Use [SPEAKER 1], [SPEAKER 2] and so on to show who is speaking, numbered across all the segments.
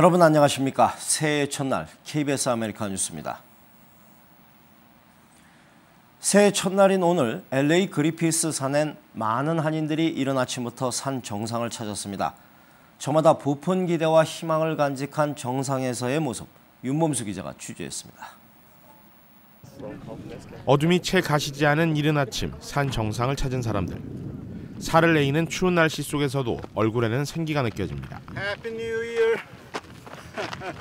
[SPEAKER 1] 여러분 안녕하십니까? 새해 첫날 KBS 아메리카 뉴스입니다. 새해 첫날인 오늘 LA 그리피스 산엔 많은 한인들이 이른 아침부터 산 정상을 찾았습니다. 저마다 부푼 기대와 희망을 간직한 정상에서의 모습, 윤범수 기자가 취재했습니다.
[SPEAKER 2] 어둠이 채 가시지 않은 이른 아침 산 정상을 찾은 사람들. 살을 에이는 추운 날씨 속에서도 얼굴에는 생기가 느껴집니다.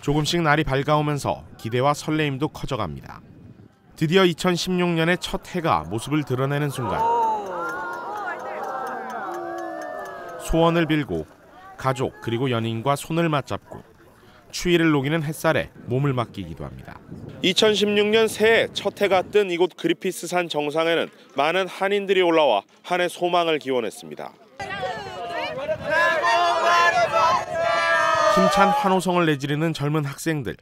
[SPEAKER 2] 조금씩 날이 밝아오면서 기대와 설레임도 커져갑니다. 드디어 2016년의 첫 해가 모습을 드러내는 순간 소원을 빌고 가족 그리고 연인과 손을 맞잡고 추위를 녹이는 햇살에 몸을 맡기기도 합니다. 2016년 새해 첫 해가 뜬 이곳 그리피스 산 정상에는 많은 한인들이 올라와 한 해 소망을 기원했습니다. 힘찬 환호성을 내지르는 젊은 학생들.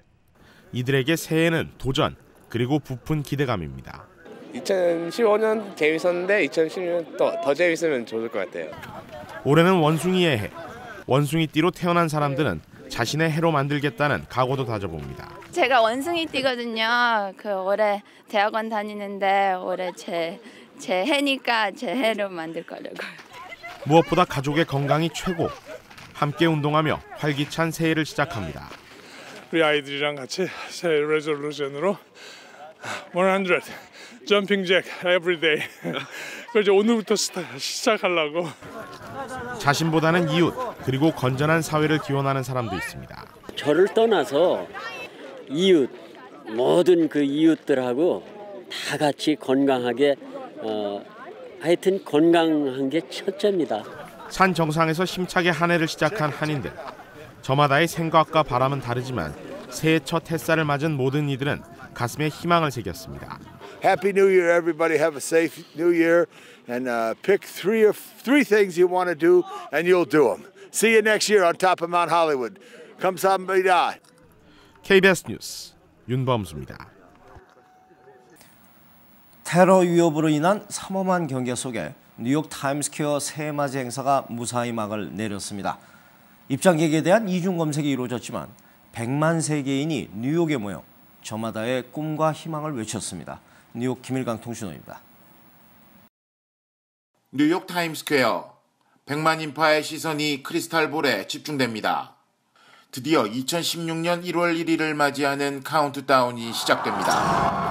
[SPEAKER 2] 이들에게 새해는 도전 그리고 부푼 기대감입니다.
[SPEAKER 3] 2015년 재밌었는데 2016년 더, 더 재밌으면 좋을 것 같아요.
[SPEAKER 2] 올해는 원숭이의 해. 원숭이띠로 태어난 사람들은 자신의 해로 만들겠다는 각오도 다져봅니다.
[SPEAKER 4] 제가 원숭이띠거든요. 그 올해 대학원 다니는데 올해 제, 제 해니까 제 해로 만들 거려고요.
[SPEAKER 2] 무엇보다 가족의 건강이 최고. 함께 운동하며 활기찬 새해를 시작합니다.
[SPEAKER 5] 우리 아이들이랑 같이 새 resolution으로 100 jumping jack everyday 그래서 오늘부터 시작하려고
[SPEAKER 2] 자신보다는 이웃 그리고 건전한 사회를 기원하는 사람도 있습니다.
[SPEAKER 6] 저를 떠나서 이웃 모든 그 이웃들하고 다 같이 건강하게 어, 하여튼 건강한 게 첫째입니다.
[SPEAKER 2] 산 정상에서 힘차게 한 해를 시작한 한인들. 저마다의 생각과 바람은 다르지만 새해 첫 햇살을 맞은 모든 이들은 가슴에 희망을 새겼습니다.
[SPEAKER 7] Happy New Year, everybody. Have a safe New Year, and uh, pick three or three things you want to do, and you'll do them. See you next year on top of Mount Hollywood. 감사합니다.
[SPEAKER 2] KBS 뉴스 윤범수입니다.
[SPEAKER 1] 테러 위협으로 인한 삼엄한 경계 속에 뉴욕 타임스퀘어 새해맞이 행사가 무사히 막을 내렸습니다. 입장객에 대한 이중 검색이 이루어졌지만 100만 세계인이 뉴욕에 모여 저마다의 꿈과 희망을 외쳤습니다. 뉴욕 김일강 통신원입니다.
[SPEAKER 8] 뉴욕 타임스퀘어 100만 인파의 시선이 크리스탈 볼에 집중됩니다. 드디어 2016년 1월 1일을 맞이하는 카운트다운이 시작됩니다.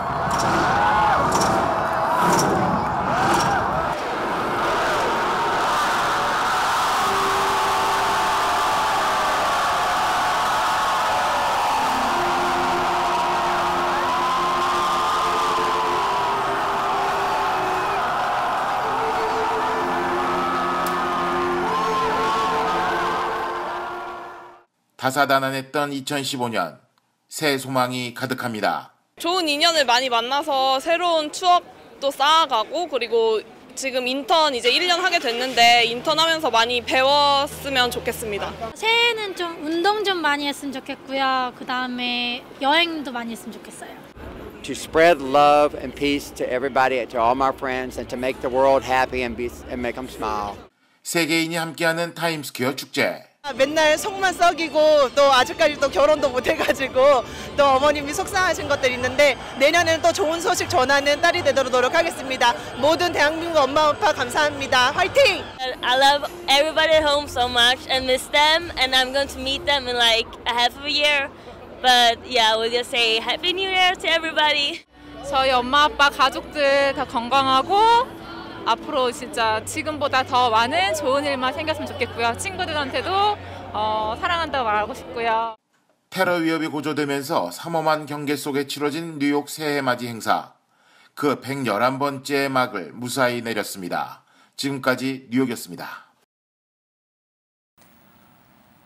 [SPEAKER 8] 다사다난했던 2015년 새 소망이 가득합니다.
[SPEAKER 9] 좋은 인연을 많이 만나서 새로운 추억도 쌓아가고 그리고 지금 인턴 이제 1년 하게 됐는데 인턴 하면서 많이 배웠으면 좋겠습니다.
[SPEAKER 10] 새해에는 좀 운동 좀 많이 했으면 좋겠고요. 그 다음에 여행도 많이 했으면 좋겠어요.
[SPEAKER 11] To spread love and peace to everybody, to all my friends, and to make the world happy and, be, and make them smile.
[SPEAKER 8] 세계인이 함께하는 타임스퀘어 축제.
[SPEAKER 12] 맨날 속만 썩이고 또 아직까지 또 결혼도 못 해가지고 또 어머님이 속상하신 것들이 있는데 내년에는 또 좋은 소식 전하는 딸이 되도록 노력하겠습니다. 모든 대한민국 엄마 아빠 감사합니다. 화이팅!
[SPEAKER 13] I love everybody at home so much and miss them and I'm going to meet them in like a half of a year. But yeah, we'll just say Happy New Year to everybody.
[SPEAKER 14] 저희 엄마 아빠 가족들 다 건강하고 앞으로 진짜 지금보다 더 많은 좋은 일만 생겼으면 좋겠고요. 친구들한테도 어, 사랑한다고 말하고 싶고요.
[SPEAKER 8] 테러 위협이 고조되면서 삼엄한 경계 속에 치러진 뉴욕 새해 맞이 행사. 그 111번째 막을 무사히 내렸습니다. 지금까지 뉴욕이었습니다.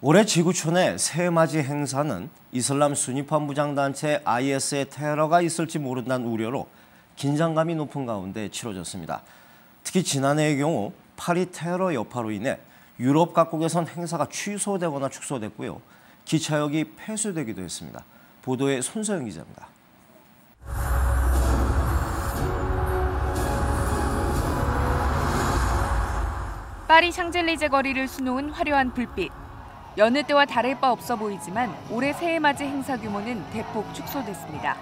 [SPEAKER 1] 올해 지구촌의 새해맞이 행사는 이슬람 순위파 무장단체 IS의 테러가 있을지 모른다는 우려로 긴장감이 높은 가운데 치러졌습니다. 특히 지난해의 경우 파리 테러 여파로 인해 유럽 각국에선 행사가 취소되거나 축소됐고요. 기차역이 폐쇄되기도 했습니다. 보도에 손서영 기자입니다.
[SPEAKER 15] 파리 샹젤리제 거리를 수놓은 화려한 불빛. 여느 때와 다를 바 없어 보이지만 올해 새해 맞이 행사 규모는 대폭 축소됐습니다.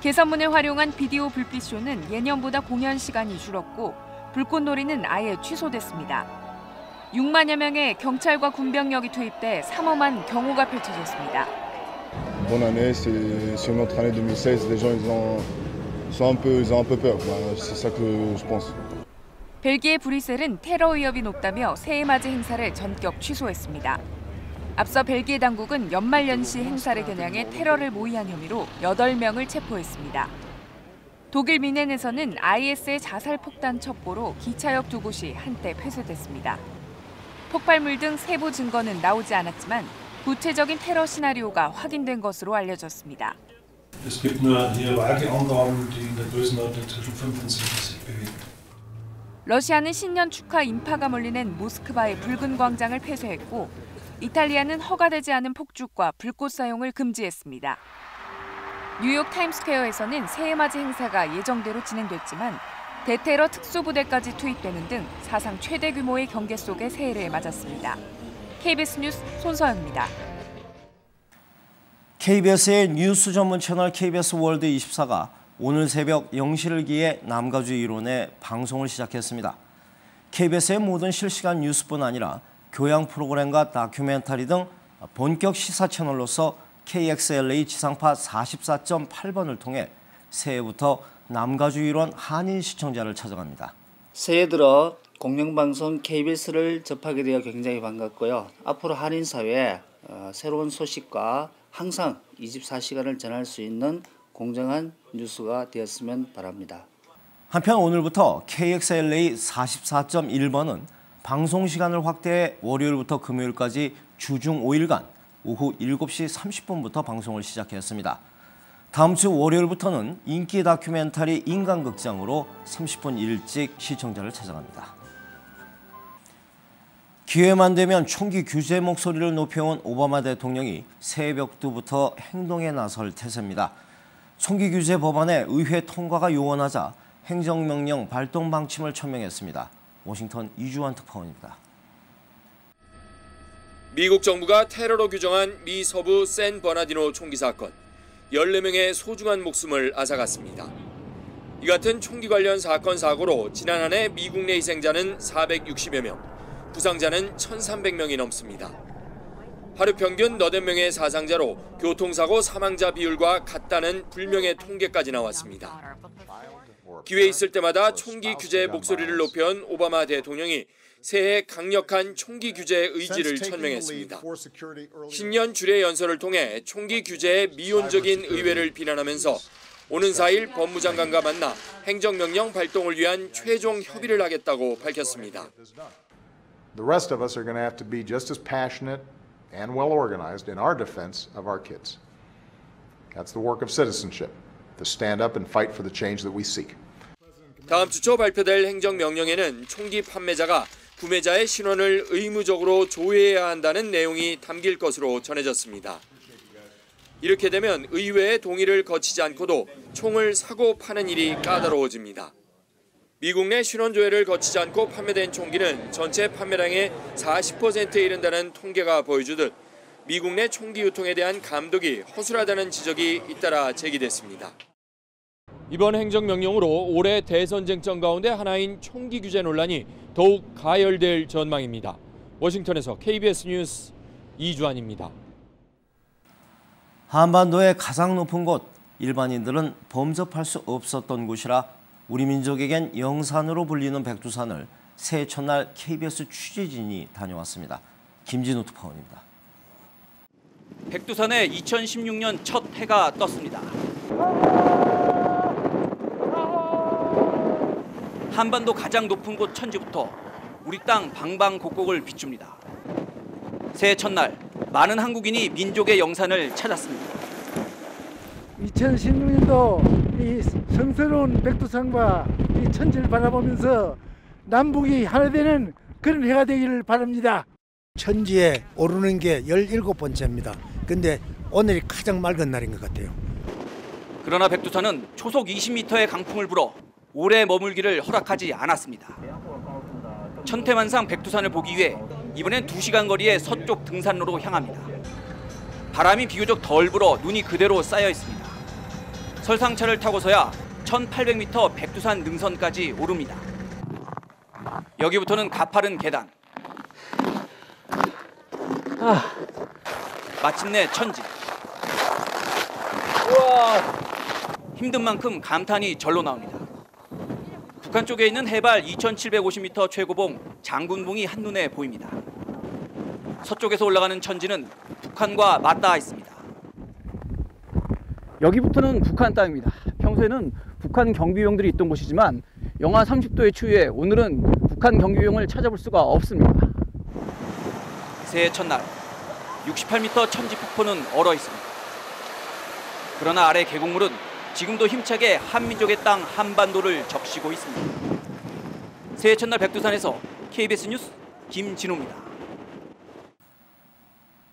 [SPEAKER 15] 개선문을 활용한 비디오 불빛쇼는 예년보다 공연 시간이 줄었고 불꽃놀이는 아예 취소됐습니다. 6만여 명의 경찰과 군병력이 투입돼 삼엄한 경호가 펼쳐졌습니다.
[SPEAKER 16] Bonne année, c'est une autre année 2016. Les gens ils ont, sont un peu, ils ont un peu peur. C'est ça que je pense.
[SPEAKER 15] 벨기에 브뤼셀은 테러 위협이 높다며 새해 맞이 행사를 전격 취소했습니다. 앞서 벨기에 당국은 연말연시 행사를 겨냥해 테러를 모의한 혐의로 8명을 체포했습니다. 독일 미넨에서는 IS의 자살 폭탄 첩보로 기차역 두 곳이 한때 폐쇄됐습니다. 폭발물 등 세부 증거는 나오지 않았지만 구체적인 테러 시나리오가 확인된 것으로 알려졌습니다.
[SPEAKER 17] Es gibt nur hier vage Angaben, die in der Größenordnung zwischen 5 und 7 sich bewegen.
[SPEAKER 15] 러시아는 신년 축하 인파가 몰리는 모스크바의 붉은 광장을 폐쇄했고 이탈리아는 허가되지 않은 폭죽과 불꽃 사용을 금지했습니다. 뉴욕 타임스퀘어에서는 새해맞이 행사가 예정대로 진행됐지만 대테러 특수부대까지 투입되는 등 사상 최대 규모의 경계 속에 새해를 맞았습니다. KBS 뉴스 손서영입니다.
[SPEAKER 1] KBS의 뉴스 전문 채널 KBS 월드 24가 오늘 새벽 0시를 기해 남가주 일원의 방송을 시작했습니다. KBS의 모든 실시간 뉴스뿐 아니라 교양 프로그램과 다큐멘터리 등 본격 시사 채널로서 KXLA 지상파 44.8번을 통해 새해부터 남가주 일원 한인 시청자를 찾아갑니다.
[SPEAKER 18] 새해 들어 공영방송 KBS를 접하게 되어 굉장히 반갑고요. 앞으로 한인 사회에 어, 새로운 소식과 항상 24시간을 전할 수 있는 공정한 뉴스가 되었으면 바랍니다.
[SPEAKER 1] 한편 오늘부터 KXLA 44.1번은 방송 시간을 확대해 월요일부터 금요일까지 주중 5일간 오후 7시 30분부터 방송을 시작했습니다. 다음 주 월요일부터는 인기 다큐멘터리 인간극장으로 30분 일찍 시청자를 찾아갑니다. 기회만 되면 총기 규제 목소리를 높여온 오바마 대통령이 새벽부터 행동에 나설 태세입니다. 총기 규제 법안의 의회 통과가 요원하자 행정명령 발동 방침을 천명했습니다. 워싱턴 이주환 특파원입니다.
[SPEAKER 19] 미국 정부가 테러로 규정한 미 서부 샌 버나디노 총기 사건 14명의 소중한 목숨을 앗아갔습니다. 이 같은 총기 관련 사건 사고로 지난 한 해 미국 내 희생자는 460여 명, 부상자는 1,300명이 넘습니다. 하루 평균 80명의 사상자로 교통사고 사망자 비율과 같다는 불명의 통계까지 나왔습니다. 기회 있을 때마다 총기 규제 목소리를 높여온 오바마 대통령이 새해 강력한 총기 규제 의지를 천명했습니다. 신년 주례 연설을 통해 총기 규제의 미온적인 의회를 비난하면서 오는 4일 법무장관과 만나 행정명령 발동을 위한 최종 협의를 하겠다고 밝혔습니다.
[SPEAKER 20] The rest of us are going to have to be just as passionate and well organized in our defense of our kids. That's the work of citizenship, to stand up and fight for the change that we seek.
[SPEAKER 19] 다음 주 초 발표될 행정명령에는 총기 판매자가 구매자의 신원을 의무적으로 조회해야 한다는 내용이 담길 것으로 전해졌습니다. 이렇게 되면 의회의 동의를 거치지 않고도 총을 사고 파는 일이 까다로워집니다. 미국 내 신원 조회를 거치지 않고 판매된 총기는 전체 판매량의 40%에 이른다는 통계가 보여주듯 미국 내 총기 유통에 대한 감독이 허술하다는 지적이 잇따라 제기됐습니다. 이번 행정명령으로 올해 대선 쟁점 가운데 하나인 총기 규제 논란이 더욱 가열될 전망입니다. 워싱턴에서 KBS 뉴스 이주환입니다.
[SPEAKER 1] 한반도의 가장 높은 곳, 일반인들은 범접할 수 없었던 곳이라 우리 민족에겐 영산으로 불리는 백두산을 새해 첫날 KBS 취재진이 다녀왔습니다. 김진우 특파원입니다.
[SPEAKER 21] 백두산에 2016년 첫 해가 떴습니다. 한반도 가장 높은 곳 천지부터 우리 땅 방방곡곡을 비춥니다. 새해 첫날 많은 한국인이 민족의 영산을 찾았습니다.
[SPEAKER 22] 2016년도 이 성스러운 백두산과 이 천지를 바라보면서 남북이 하나 되는 그런 해가 되기를 바랍니다.
[SPEAKER 23] 천지에 오르는 게 17번째입니다. 근데 오늘이 가장 맑은 날인 것 같아요.
[SPEAKER 21] 그러나 백두산은 초속 20m의 강풍을 불어 오래 머물기를 허락하지 않았습니다. 천태만상 백두산을 보기 위해 이번엔 2시간 거리의 서쪽 등산로로 향합니다. 바람이 비교적 덜 불어 눈이 그대로 쌓여 있습니다. 설상차를 타고서야 1800m 백두산 능선까지 오릅니다. 여기부터는 가파른 계단. 마침내 천지. 힘든 만큼 감탄이 절로 나옵니다. 북한 쪽에 있는 해발 2,750m 최고봉 장군봉이 한눈에 보입니다. 서쪽에서 올라가는 천지는 북한과 맞닿아 있습니다. 여기부터는 북한 땅입니다. 평소에는 북한 경비용들이 있던 곳이지만 영하 30도의 추위에 오늘은 북한 경비용을 찾아볼 수가 없습니다. 새해 첫날 68m 천지 폭포는 얼어 있습니다. 그러나 아래 계곡물은 지금도 힘차게 한민족의 땅 한반도를 적시고 있습니다. 새해 첫날 백두산에서 KBS 뉴스 김진호입니다.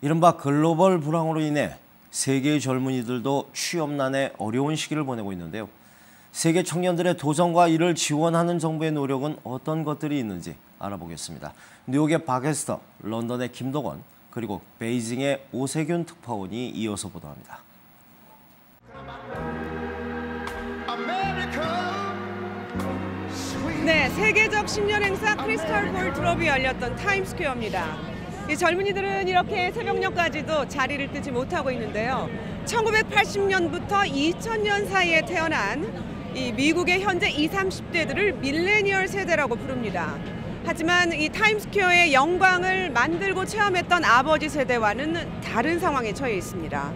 [SPEAKER 1] 이른바 글로벌 불황으로 인해 세계의 젊은이들도 취업난에 어려운 시기를 보내고 있는데요. 세계 청년들의 도전과 이를 지원하는 정부의 노력은 어떤 것들이 있는지 알아보겠습니다. 뉴욕의 박에스터, 런던의 김동원, 그리고 베이징의 오세균 특파원이 이어서 보도합니다.
[SPEAKER 24] 네, 세계적 신년 행사 크리스탈 볼 drop이 열렸던 타임스퀘어입니다. 이 젊은이들은 이렇게 새벽녘까지도 자리를 뜨지 못하고 있는데요. 1980년부터 2000년 사이에 태어난 이 미국의 현재 20, 30대들을 밀레니얼 세대라고 부릅니다. 하지만 이 타임스퀘어의 영광을 만들고 체험했던 아버지 세대와는 다른 상황에 처해 있습니다.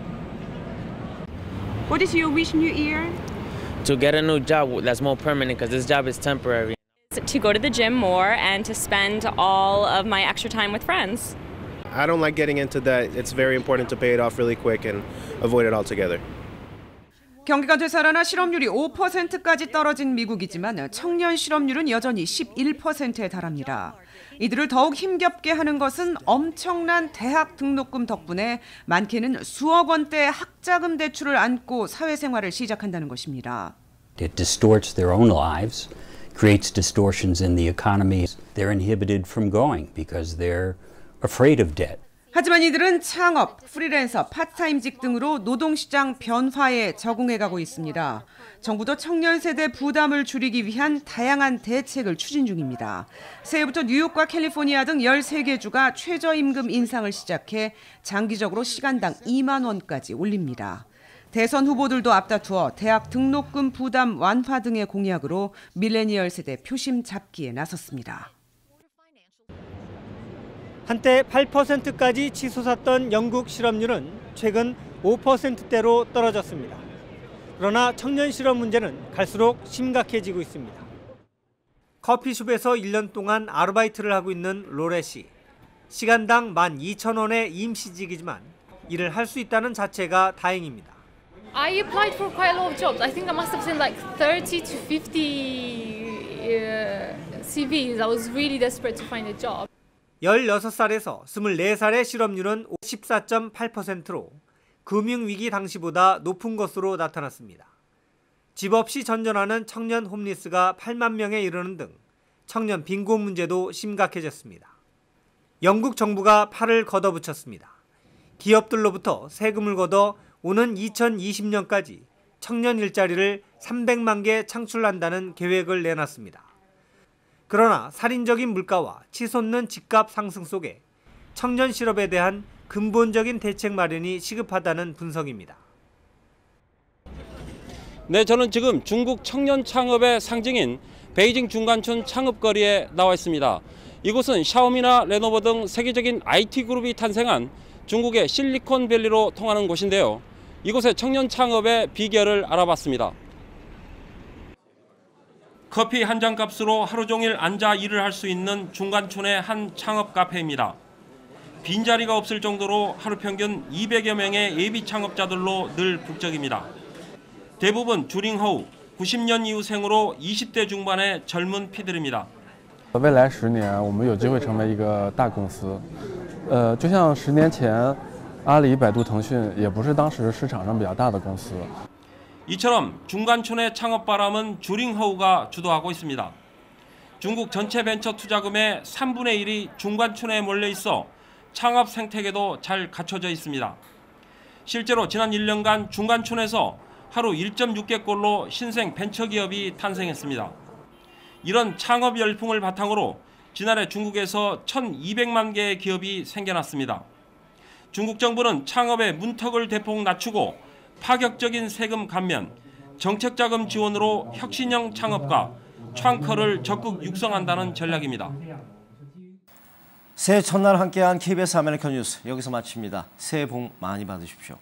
[SPEAKER 24] What is your wish new year?
[SPEAKER 25] to get a new job that's more permanent because this job is temporary.
[SPEAKER 26] To go to the gym more and to spend all of my extra time with friends.
[SPEAKER 27] I don't like getting into that. It's very important to pay it off really quick and avoid it altogether.
[SPEAKER 24] 경기가 되살아나 실업률이 5%까지 떨어진 미국이지만 청년 실업률은 여전히 11%에 달합니다. 이들을 더욱 힘겹게 하는 것은 엄청난 대학 등록금 덕분에 많게는 수억 원대 학자금 대출을 안고 사회생활을 시작한다는 것입니다.
[SPEAKER 28] It distorts their own lives, creates distortions in the economy. They're inhibited from going because they're afraid of debt.
[SPEAKER 24] 하지만 이들은 창업, 프리랜서, 파트타임직 등으로 노동시장 변화에 적응해가고 있습니다. 정부도 청년 세대 부담을 줄이기 위한 다양한 대책을 추진 중입니다. 새해부터 뉴욕과 캘리포니아 등 13개 주가 최저임금 인상을 시작해 장기적으로 시간당 2만 원까지 올립니다. 대선 후보들도 앞다투어 대학 등록금 부담 완화 등의 공약으로 밀레니얼 세대 표심 잡기에 나섰습니다.
[SPEAKER 29] 한때 8%까지 치솟았던 영국 실업률은 최근 5%대로 떨어졌습니다. 그러나 청년 실업 문제는 갈수록 심각해지고 있습니다. 커피숍에서 1년 동안 아르바이트를 하고 있는 로레 씨. 시간당 12,000원의 임시직이지만 일을 할 수 있다는 자체가 다행입니다.
[SPEAKER 14] I applied for quite a lot of jobs. I think I must have sent like 30 to 50 uh, CVs. I was really desperate to find a job.
[SPEAKER 29] 16살에서 24살의 실업률은 14.8%로 금융위기 당시보다 높은 것으로 나타났습니다. 집 없이 전전하는 청년 홈리스가 8만 명에 이르는 등 청년 빈곤 문제도 심각해졌습니다. 영국 정부가 팔을 걷어붙였습니다. 기업들로부터 세금을 걷어 오는 2020년까지 청년 일자리를 300만 개 창출한다는 계획을 내놨습니다. 그러나 살인적인 물가와 치솟는 집값 상승 속에 청년 실업에 대한 근본적인 대책 마련이 시급하다는 분석입니다.
[SPEAKER 30] 네, 저는 지금 중국 청년 창업의 상징인 베이징 중간촌 창업거리에 나와 있습니다. 이곳은 샤오미나 레노버 등 세계적인 IT 그룹이 탄생한 중국의 실리콘밸리로 통하는 곳인데요. 이곳의 청년 창업의 비결을 알아봤습니다. 커피 한 잔 값으로 하루 종일 앉아 일을 할 수 있는 중간촌의 한 창업 카페입니다. 빈자리가 없을 정도로 하루 평균 200여 명의 예비 창업자들로 늘 북적입니다. 대부분 주링허우 90년 이후생으로 20대 중반의 젊은 피들입니다.
[SPEAKER 31] 未来十年，我们有机会成为一个大公司。呃，就像十年前， 阿里、百度、腾讯也不是当时市场上比较大的公司。
[SPEAKER 30] 이처럼 중간촌의 창업 바람은 주링허우가 주도하고 있습니다. 중국 전체 벤처 투자금의 3분의 1이 중관촌에 몰려 있어 창업 생태계도 잘 갖춰져 있습니다. 실제로 지난 1년간 중관촌에서 하루 1.6개꼴로 신생 벤처기업이 탄생했습니다. 이런 창업 열풍을 바탕으로 지난해 중국에서 1,200만 개의 기업이 생겨났습니다. 중국 정부는 창업의 문턱을 대폭 낮추고 파격적인 세금 감면, 정책 자금 지원으로 혁신형 창업과 창커를 적극 육성한다는 전략입니다.
[SPEAKER 1] 새해 첫날 함께한 KBS 아메리칸 뉴스 여기서 마칩니다. 새해 복 많이 받으십시오.